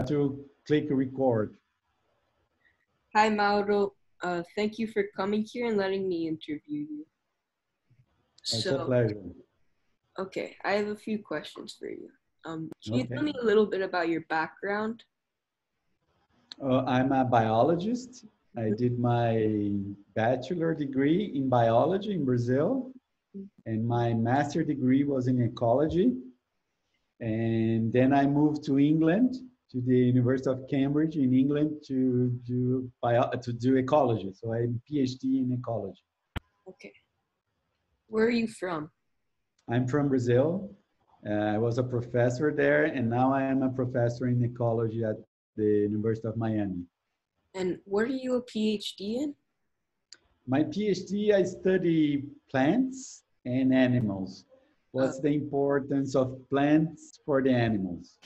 to click record. Hi, Mauro. Uh, thank you for coming here and letting me interview you. It's a pleasure. okay, I have a few questions for you. Um, can you tell me a little bit about your background? Uh, I'm a biologist. I did my bachelor degree in biology in Brazil, and my master degree was in ecology. And then I moved to England, to the University of Cambridge in England to do bio, to do ecology. So I'm PhD in ecology. Okay. Where are you from? I'm from Brazil. Uh, I was a professor there, and now I am a professor in ecology at the University of Miami. And what are you a PhD in? My PhD, I study plants and animals. What's the importance of plants for the animals?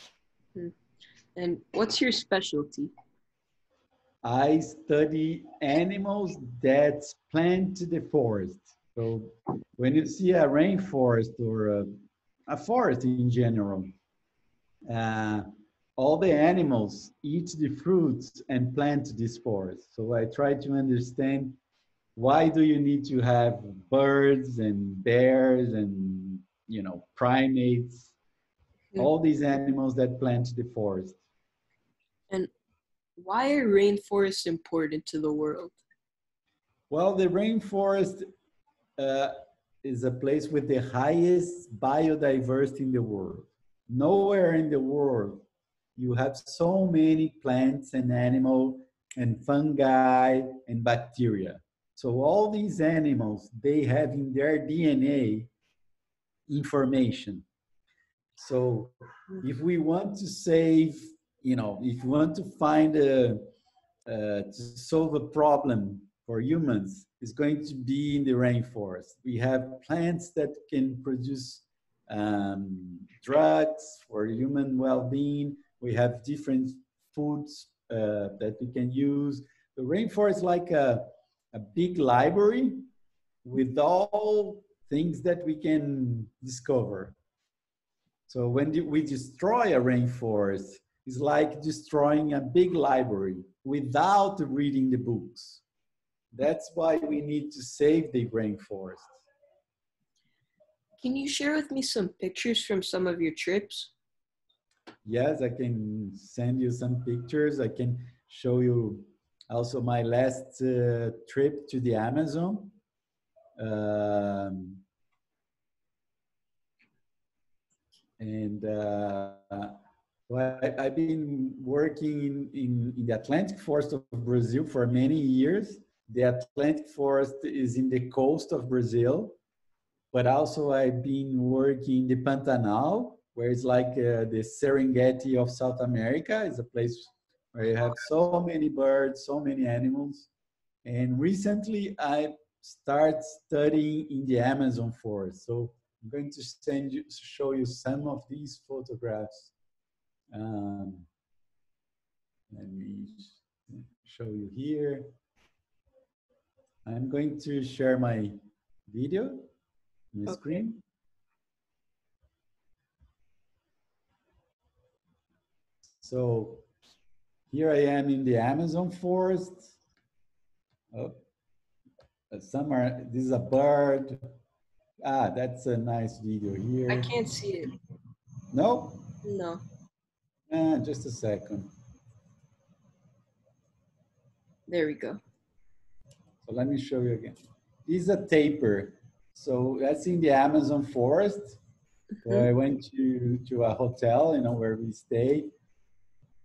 And what's your specialty? I study animals that plant the forest. So when you see a rainforest or a, a forest in general, uh, all the animals eat the fruits and plant this forest. So I try to understand why do you need to have birds and bears and you know primates, Hmm. all these animals that plant the forest. And why are rainforests important to the world? Well, the rainforest uh, is a place with the highest biodiversity in the world. Nowhere in the world you have so many plants and animal and fungi and bacteria. So all these animals, they have in their DNA information. So if we want to save, you know, if you want to find a, uh, to solve a problem for humans, it's going to be in the rainforest. We have plants that can produce um, drugs for human well-being. We have different foods uh, that we can use. The rainforest is like a, a big library with all things that we can discover. So when we destroy a rainforest, it's like destroying a big library without reading the books. That's why we need to save the rainforest. Can you share with me some pictures from some of your trips? Yes, I can send you some pictures. I can show you also my last uh, trip to the Amazon. Um, and uh, well, I, I've been working in, in, in the Atlantic Forest of Brazil for many years. The Atlantic Forest is in the coast of Brazil, but also I've been working in the Pantanal, where it's like uh, the Serengeti of South America. It's a place where you have so many birds, so many animals. And recently I started studying in the Amazon forest. So I'm going to send you, show you some of these photographs. Um, let me show you here. I'm going to share my video, my Okay. screen. So here I am in the Amazon forest. Oh, some are, this is a bird. Ah, that's a nice video here. I can't see it. No? No. Ah, just a second. There we go. So let me show you again. This is a tapir. So that's in the Amazon forest. So I went to, to a hotel, you know, where we stay,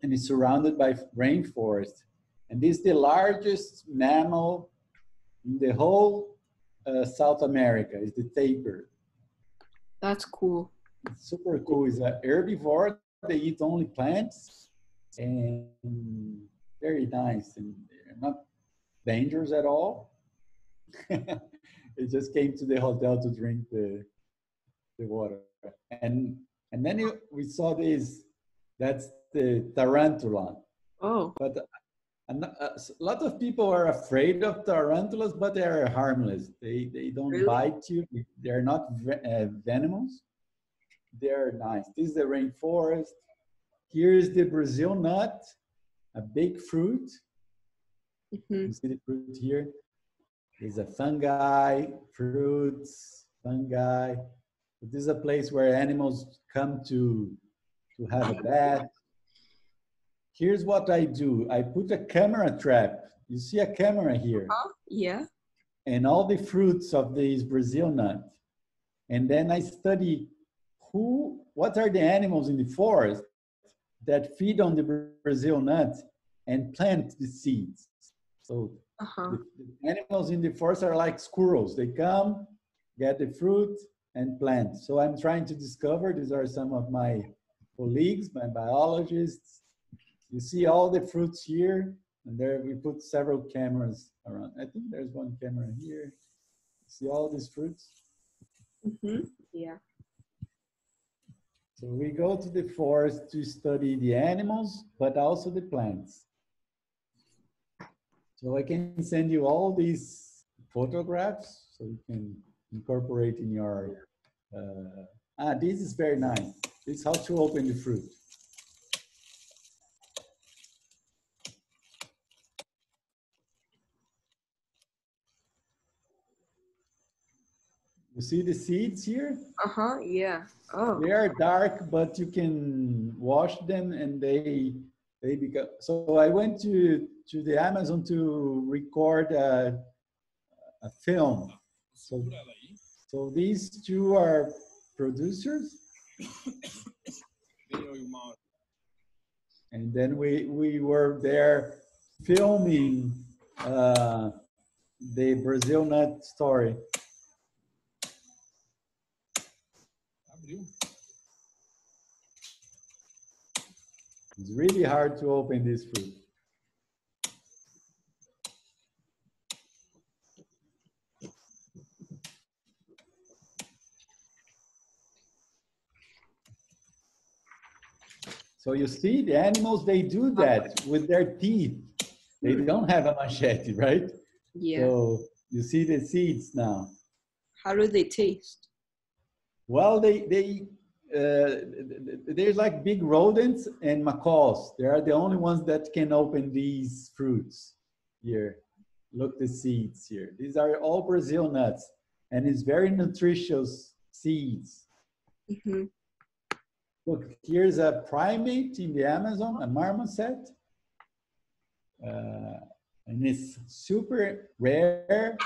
and it's surrounded by rainforest. And this is the largest mammal in the whole uh, South America, is the tapir. That's cool. It's super cool. It's an herbivore. They eat only plants and very nice and they're not dangerous at all. it just came to the hotel to drink the, the water. And, and then you, we saw this, that's the tarantula. Oh, But a, a lot of people are afraid of tarantulas, but they are harmless. They, they don't Really? bite you. They're not ve- uh, venomous. They're nice. This is the rainforest. Here's the Brazil nut, a big fruit. Mhm. You see the fruit here? There's a fungi, fruits, fungi. This is a place where animals come to, to have a bath. Here's what I do. I put a camera trap. You see a camera here Huh? Yeah. and all the fruits of this Brazil nut. And then I study who, what are the animals in the forest that feed on the Brazil nut and plant the seeds. So Uh-huh. the animals in the forest are like squirrels. They come, get the fruit, and plant. So I'm trying to discover, these are some of my colleagues, my biologists. You see all the fruits here, and there we put several cameras around. I think there's one camera here. See all these fruits? Mhm. Yeah. So we go to the forest to study the animals, but also the plants. So I can send you all these photographs so you can incorporate in your, uh, ah, this is very nice. Is how to open the fruit. You see the seeds here? Uh-huh. Yeah. Oh. They are dark, but you can wash them and they they become. So I went to to the Amazon to record a, a film. So so these two are producers, and then we we were there filming uh, the Brazil nut story. It's really hard to open this fruit. So you see, the animals, they do that with their teeth. They hmm. don't have a machete, right? Yeah. So you see the seeds now. How do they taste? Well, they they uh, there's like big rodents and macaws. They are the only ones that can open these fruits. Here, look the seeds here. These are all Brazil nuts, and it's very nutritious seeds. Mhm. Look, here's a primate in the Amazon, a marmoset, uh, and it's super rare,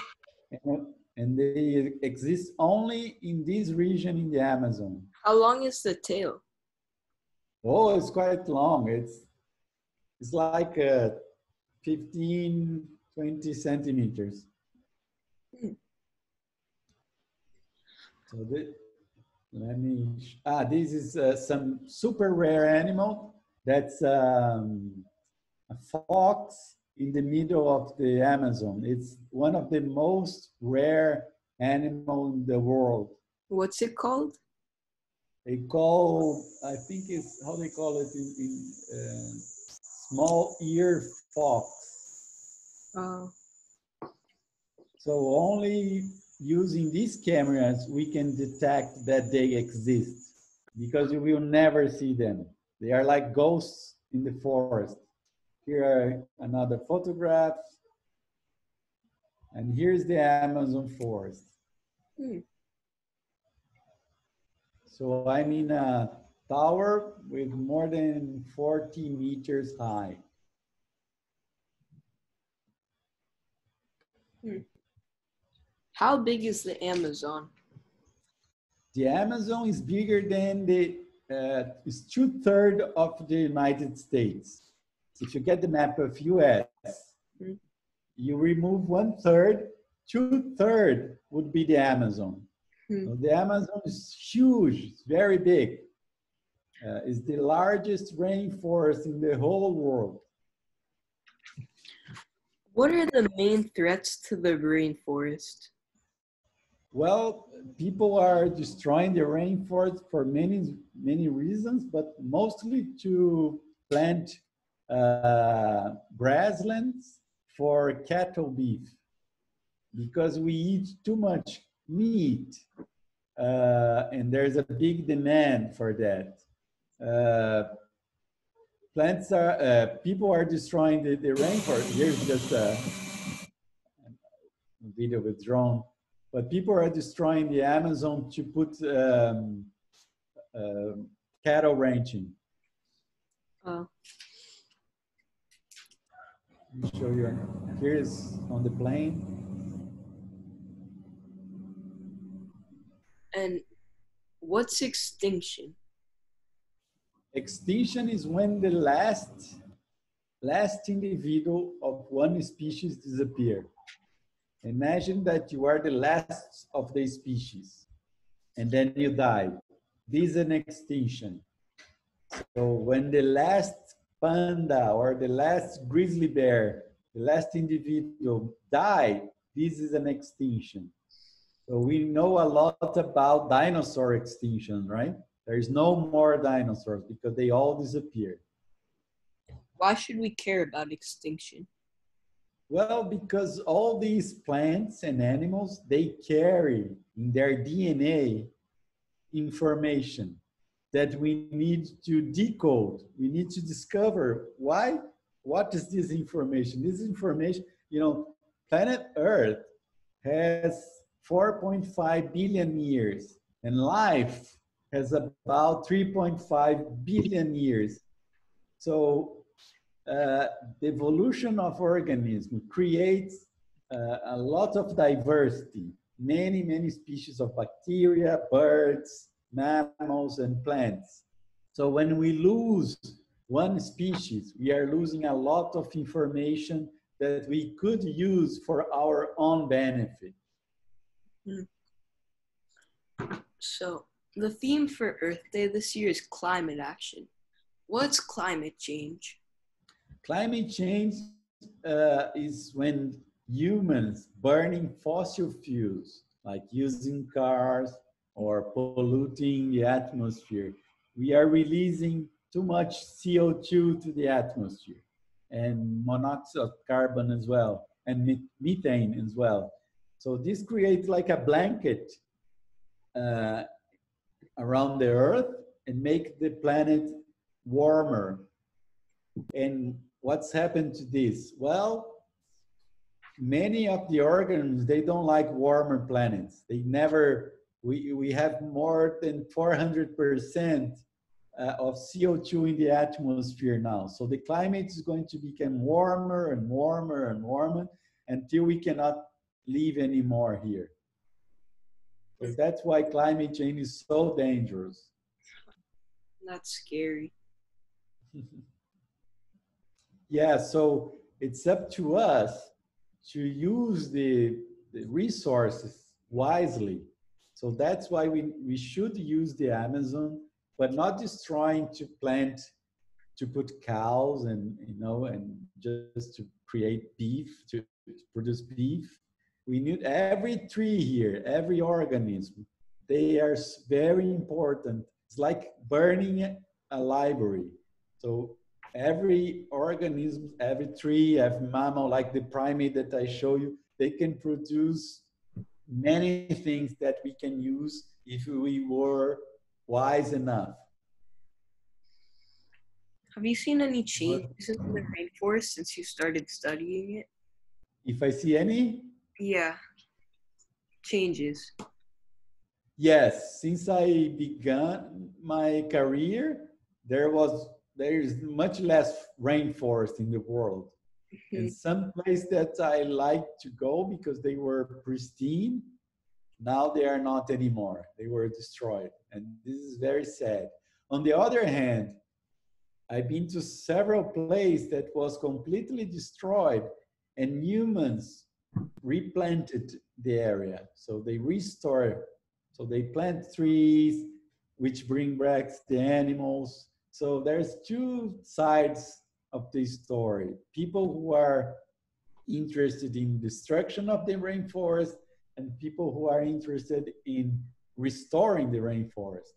and, and they exist only in this region in the Amazon. How long is the tail? Oh, it's quite long. It's it's like uh, 15, 20 centimeters. Hmm. So the, let me, ah, this is uh, some super rare animal. That's um, a fox in the middle of the Amazon. It's one of the most rare animal in the world. What's it called? They call, I think it's how they call it in, in uh, small ear fox. Oh. So only using these cameras we can detect that they exist because you will never see them. They are like ghosts in the forest. Here are another photograph. And here's the Amazon forest. Hmm. So I'm in a tower with more than 40 meters high. How big is the Amazon? The Amazon is bigger than the, uh, is two third of the United States. If you get the map of US, Mm. you remove one third, two third would be the Amazon. Hmm. So the Amazon is huge, it's very big. Uh, it's the largest rainforest in the whole world. What are the main threats to the rainforest? Well, people are destroying the rainforest for many, many reasons, but mostly to plant uh, grasslands for cattle beef because we eat too much meat uh, and there's a big demand for that. Uh, plants are, uh, people are destroying the, the rainforest. Here's just uh, a video with drone. But people are destroying the Amazon to put um, uh, cattle ranching. Oh. Let me show you. Here is on the plane. And what's extinction? Extinction is when the last last individual of one species disappear. Imagine that you are the last of the species and then you die. This is an extinction. So when the last panda or the last grizzly bear, the last individual die, this is an extinction. So we know a lot about dinosaur extinction, right? There is no more dinosaurs because they all disappeared. Why should we care about extinction? Well, because all these plants and animals, they carry in their DNA information that we need to decode. We need to discover why, what is this information? This information, you know, planet Earth has 4.5 billion years and life has about 3.5 billion years. So uh, the evolution of organism creates uh, a lot of diversity, many, many species of bacteria, birds, mammals, and plants. So when we lose one species, we are losing a lot of information that we could use for our own benefit. Hmm. So the theme for Earth Day this year is climate action. What's climate change? Climate change uh, is when humans burning fossil fuels, like using cars or polluting the atmosphere, we are releasing too much CO2 to the atmosphere and monoxide of carbon as well, and methane as well. So this creates like a blanket uh, around the earth and make the planet warmer. And what's happened to this? Well, many of the organisms, they don't like warmer planets. They never, we, we have more than 400% uh, of CO2 in the atmosphere now. So the climate is going to become warmer and warmer and warmer until we cannot live anymore here. So that's why climate change is so dangerous. That's scary. yeah, so it's up to us to use the, the resources wisely. So that's why we, we should use the Amazon, but not destroying to plant, to put cows and, you know, and just to create beef, to produce beef we need every tree here, every organism. They are very important. It's like burning a library. So every organism, every tree, every mammal, like the primate that I show you, they can produce many things that we can use if we were wise enough. Have you seen any changes in the rainforest since you started studying it? If I see any? Yeah. Changes. Yes, since I began my career, there was there is much less rainforest in the world. Mm-hmm. And some place that I like to go because they were pristine, now they are not anymore. They were destroyed. And this is very sad. On the other hand, I've been to several places that was completely destroyed and humans replanted the area. So they restore, so they plant trees, which bring back the animals. So there's two sides of this story. People who are interested in destruction of the rainforest and people who are interested in restoring the rainforest.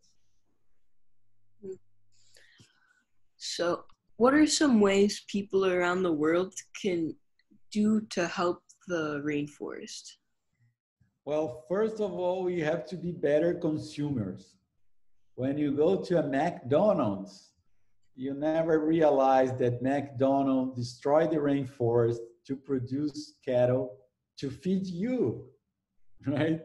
So what are some ways people around the world can do to help the rainforest? Well, first of all, we have to be better consumers. When you go to a McDonald's, you never realize that McDonald's destroyed the rainforest to produce cattle to feed you, right?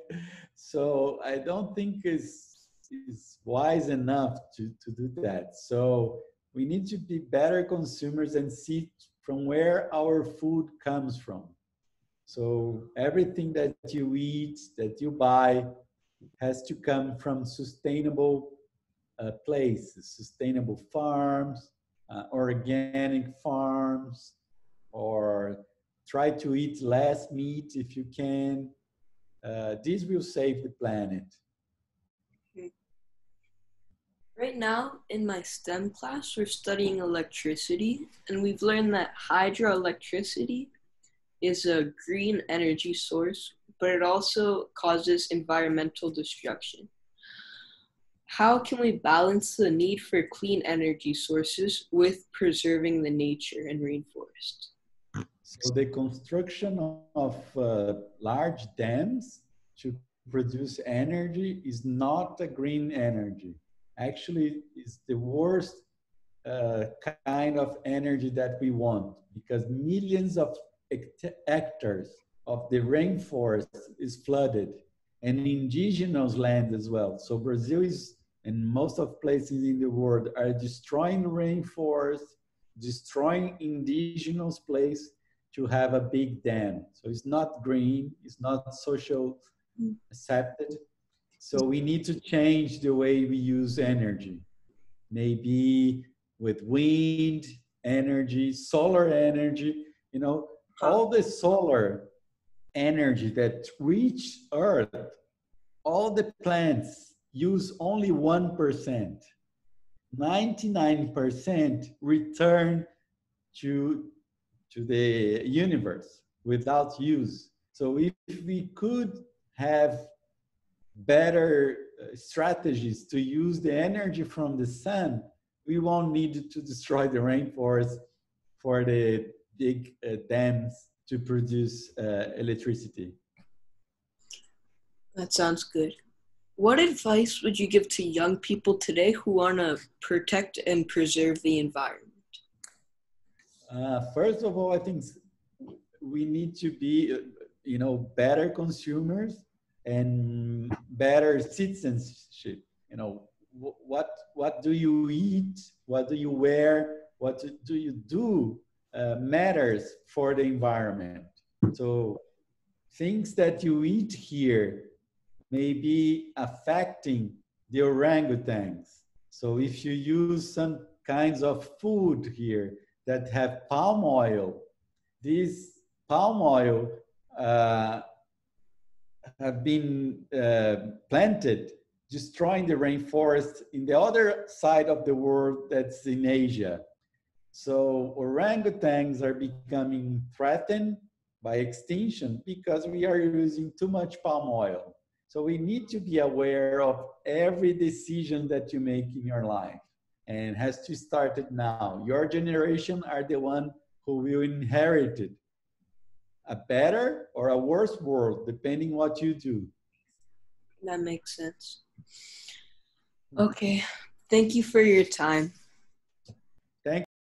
So I don't think it's, it's wise enough to, to do that. So we need to be better consumers and see from where our food comes from. So everything that you eat, that you buy, has to come from sustainable uh, places, sustainable farms, uh, organic farms, or try to eat less meat if you can. Uh, this will save the planet. Right now, in my STEM class, we're studying electricity, and we've learned that hydroelectricity is a green energy source, but it also causes environmental destruction. How can we balance the need for clean energy sources with preserving the nature and rainforest? So the construction of uh, large dams to produce energy is not a green energy. Actually, it's the worst uh, kind of energy that we want because millions of hectares of the rainforest is flooded and indigenous land as well. So Brazil is, and most of places in the world are destroying rainforest, destroying indigenous place to have a big dam. So it's not green, it's not social accepted. So we need to change the way we use energy. Maybe with wind energy, solar energy, you know, all the solar energy that reach Earth, all the plants use only 1%. 99% return to, to the universe without use. So if we could have better uh, strategies to use the energy from the sun, we won't need to destroy the rainforest for the big uh, dams to produce uh, electricity. That sounds good. What advice would you give to young people today who want to protect and preserve the environment? Uh, first of all, I think we need to be, uh, you know, better consumers and better citizenship. You know, what what do you eat? What do you wear? What do you do uh, matters for the environment. So things that you eat here may be affecting the orangutans. So if you use some kinds of food here that have palm oil, these palm oil uh, have been uh, planted destroying the rainforest in the other side of the world that's in Asia. So orangutans are becoming threatened by extinction because we are using too much palm oil. So we need to be aware of every decision that you make in your life and has to start it now. Your generation are the one who will inherit it. A better or a worse world, depending what you do. That makes sense. Mm-hmm. Okay. Thank you for your time.